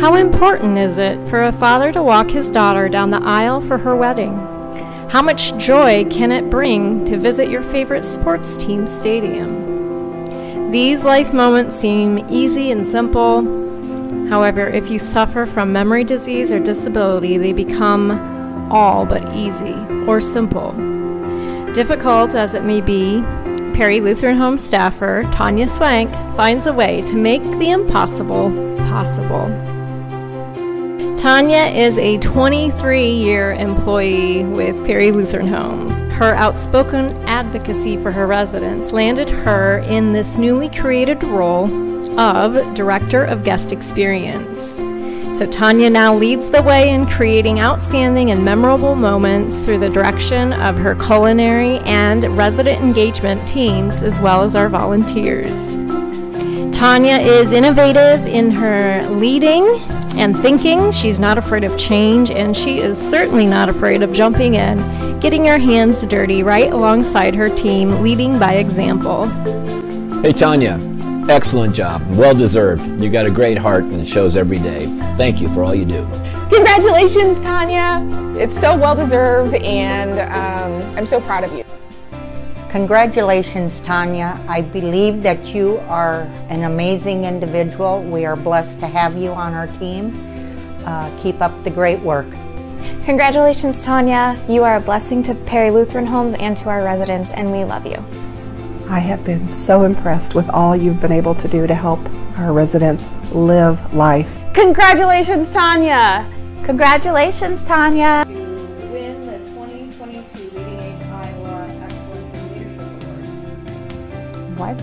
How important is it for a father to walk his daughter down the aisle for her wedding? How much joy can it bring to visit your favorite sports team stadium? These life moments seem easy and simple. However, if you suffer from memory disease or disability, they become all but easy or simple. Difficult as it may be, Perry Lutheran Home staffer Tonya Swank finds a way to make the impossible possible. Tonya is a 23 year employee with Perry Lutheran Homes. Her outspoken advocacy for her residents landed her in this newly created role of Director of Guest Experience. So Tonya now leads the way in creating outstanding and memorable moments through the direction of her culinary and resident engagement teams, as well as our volunteers. Tonya is innovative in her leading and thinking. She's not afraid of change, and she is certainly not afraid of jumping in, getting her hands dirty right alongside her team, leading by example. Hey, Tonya, Excellent job. Well deserved. You got a great heart and it shows every day. Thank you for all you do. Congratulations, Tonya. It's so well deserved and um, I'm so proud of you. Congratulations, Tonya. I believe that you are an amazing individual. We are blessed to have you on our team. Uh, keep up the great work. Congratulations, Tonya. You are a blessing to Perry Lutheran Homes and to our residents, and we love you. I have been so impressed with all you've been able to do to help our residents live life. Congratulations, Tonya! Congratulations, Tonya! What?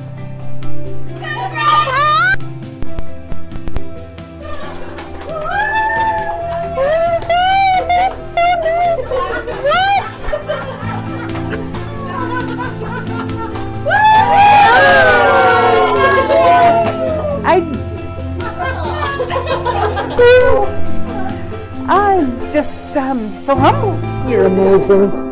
I'm just um, so humbled. You're amazing.